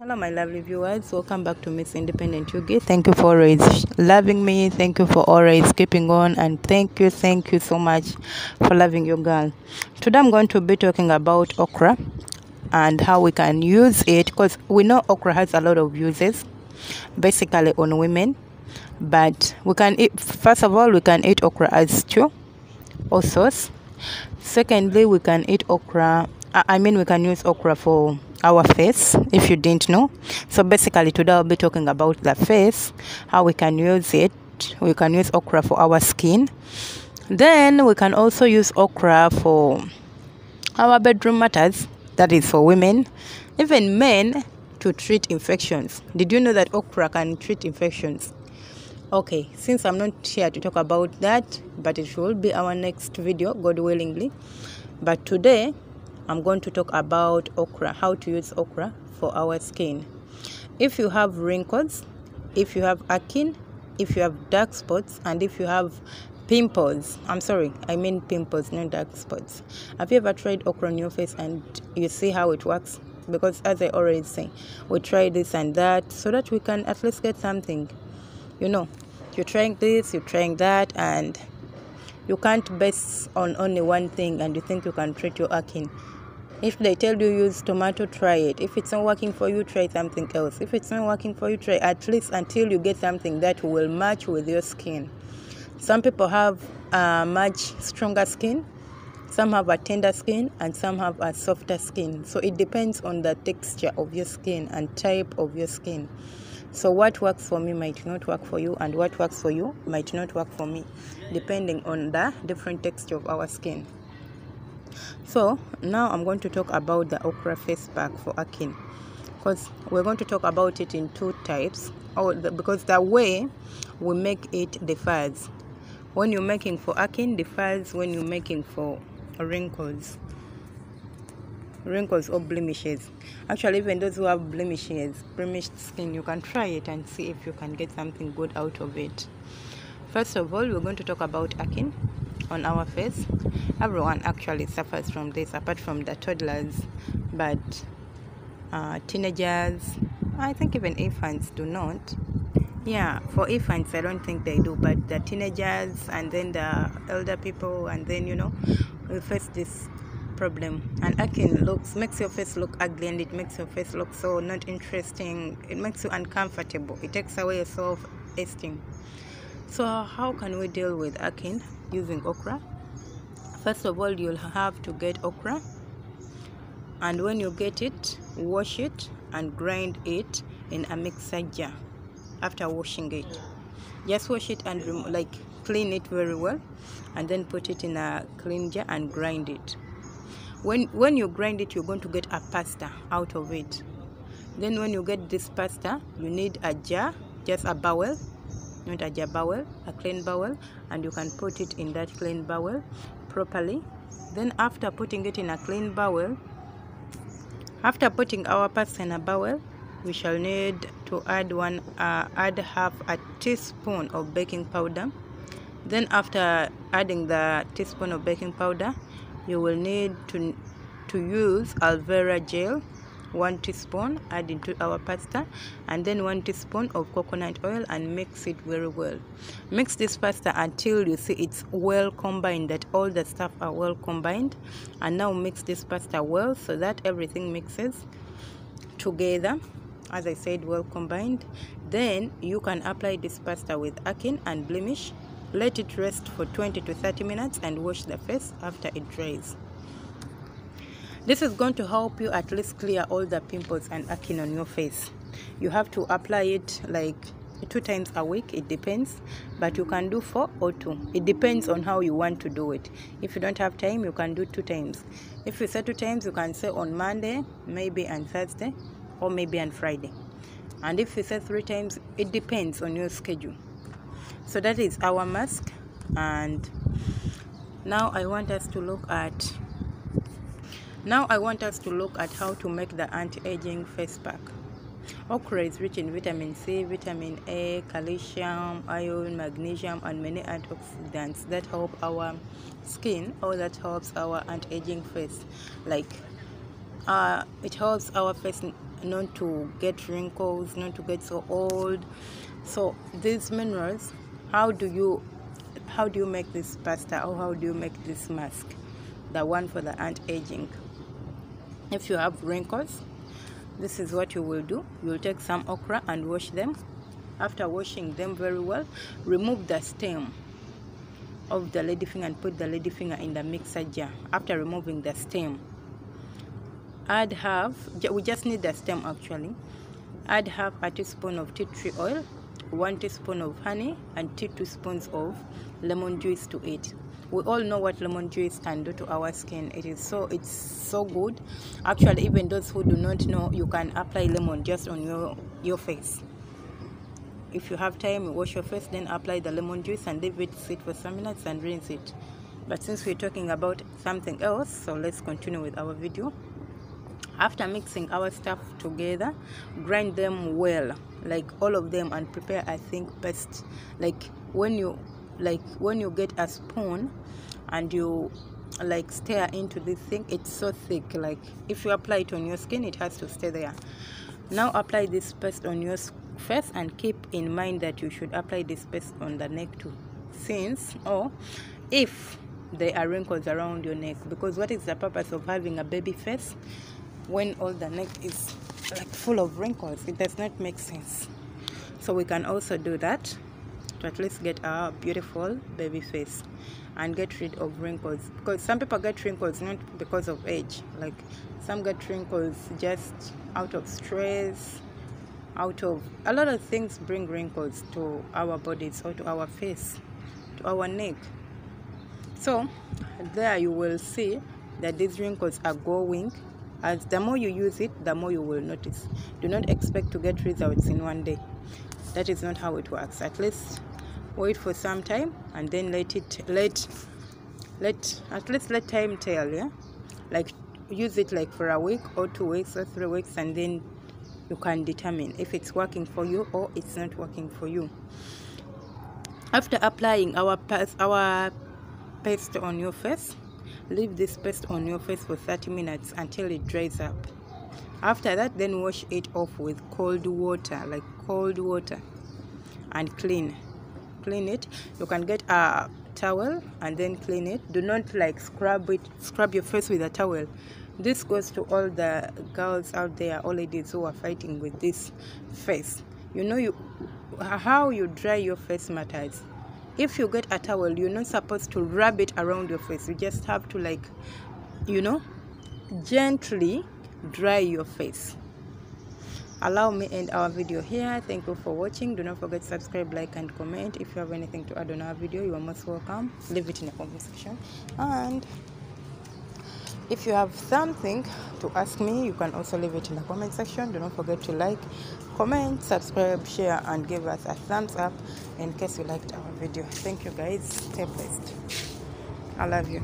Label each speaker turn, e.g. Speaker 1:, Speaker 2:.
Speaker 1: Hello, my lovely viewers. Welcome back to Miss Independent UG. Thank you for always loving me. Thank you for always keeping on. And thank you, thank you so much for loving your girl. Today, I'm going to be talking about okra and how we can use it because we know okra has a lot of uses basically on women. But we can eat, first of all, we can eat okra as stew or sauce. Secondly, we can eat okra. I mean, we can use okra for our face if you didn't know. So basically today i'll be talking about the face how we can use it. We can use okra for our skin. Then we can also use okra for our bedroom matters that is for women. Even men to treat infections. Did you know that okra can treat infections? Okay since i'm not here to talk about that but it will be our next video god willingly. But today I'm going to talk about okra, how to use okra for our skin. If you have wrinkles, if you have acne, if you have dark spots, and if you have pimples, I'm sorry, I mean pimples, not dark spots. Have you ever tried okra on your face and you see how it works? Because as I already say, we try this and that so that we can at least get something. You know, you're trying this, you're trying that, and you can't base on only one thing and you think you can treat your acne if they tell you use tomato, try it. If it's not working for you, try something else. If it's not working for you, try at least until you get something that will match with your skin. Some people have a much stronger skin, some have a tender skin, and some have a softer skin. So it depends on the texture of your skin and type of your skin. So what works for me might not work for you, and what works for you might not work for me, depending on the different texture of our skin so now i'm going to talk about the okra face pack for acne because we're going to talk about it in two types. Or the, because the way we make it differs. When you're making for acne differs when you're making for wrinkles. Wrinkles or blemishes. Actually even those who have blemishes blemished skin you can try it and see if you can get something good out of it. First of all we're going to talk about acne on our face. Everyone actually suffers from this apart from the toddlers. But uh, teenagers i think even infants do not. Yeah for infants i don't think they do but the teenagers and then the elder people and then you know we face this problem. And acne looks makes your face look ugly and it makes your face look so not interesting. It makes you uncomfortable. It takes away your self-esteem. So how can we deal with acne using okra. First of all you'll have to get okra. And when you get it wash it and grind it in a mixer jar after washing it. Just wash it and like clean it very well and then put it in a clean jar and grind it. When when you grind it you're going to get a pasta out of it. Then when you get this pasta you need a jar just a bowl not a jar a clean bowel and you can put it in that clean bowel properly. Then after putting it in a clean bowel after putting our pasta in a bowel we shall need to add one uh, add half a teaspoon of baking powder. Then after adding the teaspoon of baking powder you will need to to use aloe vera gel one teaspoon add into our pasta and then one teaspoon of coconut oil and mix it very well. Mix this pasta until you see it's well combined that all the stuff are well combined. And now mix this pasta well so that everything mixes together as i said well combined. Then you can apply this pasta with acne and blemish. Let it rest for 20 to 30 minutes and wash the face after it dries this is going to help you at least clear all the pimples and acne on your face. You have to apply it like two times a week it depends but you can do four or two. It depends on how you want to do it. If you don't have time you can do two times. If you say two times you can say on monday maybe on thursday or maybe on friday. And if you say three times it depends on your schedule. So that is our mask and now i want us to look at now I want us to look at how to make the anti-aging face pack. Okra is rich in vitamin C, vitamin A, calcium, iron, magnesium and many antioxidants that help our skin or that helps our anti-aging face. Like uh, it helps our face not to get wrinkles not to get so old so these minerals how do you how do you make this pasta or how do you make this mask the one for the anti-aging if you have wrinkles this is what you will do. You'll take some okra and wash them. After washing them very well remove the stem of the ladyfinger and put the ladyfinger in the mixer jar. After removing the stem add half we just need the stem actually. Add half a teaspoon of tea tree oil one teaspoon of honey and two teaspoons of lemon juice to it we all know what lemon juice can do to our skin. It is so it's so good. Actually even those who do not know you can apply lemon just on your your face. If you have time you wash your face then apply the lemon juice and leave it sit for some minutes and rinse it. But since we're talking about something else so let's continue with our video. After mixing our stuff together grind them well like all of them and prepare i think best. Like when you like when you get a spoon and you like stare into this thing it's so thick like if you apply it on your skin it has to stay there. Now apply this paste on your face and keep in mind that you should apply this paste on the neck too since or if there are wrinkles around your neck because what is the purpose of having a baby face when all the neck is like full of wrinkles? It does not make sense. So we can also do that to at least get our beautiful baby face and get rid of wrinkles. Because some people get wrinkles not because of age. Like some get wrinkles just out of stress out of a lot of things bring wrinkles to our bodies or to our face to our neck. So there you will see that these wrinkles are going as the more you use it the more you will notice. Do not expect to get results in one day. That is not how it works. At least wait for some time and then let it let let at least let time tell yeah? Like use it like for a week or two weeks or three weeks and then you can determine if it's working for you or it's not working for you. After applying our our paste on your face leave this paste on your face for 30 minutes until it dries up. After that then wash it off with cold water like cold water and clean clean it. You can get a towel and then clean it. Do not like scrub it scrub your face with a towel. This goes to all the girls out there all ladies who are fighting with this face. You know you how you dry your face matters. If you get a towel you're not supposed to rub it around your face. You just have to like you know gently dry your face allow me end our video here. Thank you for watching. Do not forget to subscribe like and comment. If you have anything to add on our video you are most welcome. Leave it in the comment section. And if you have something to ask me you can also leave it in the comment section. Do not forget to like comment subscribe share and give us a thumbs up in case you liked our video. Thank you guys. Stay blessed. I love you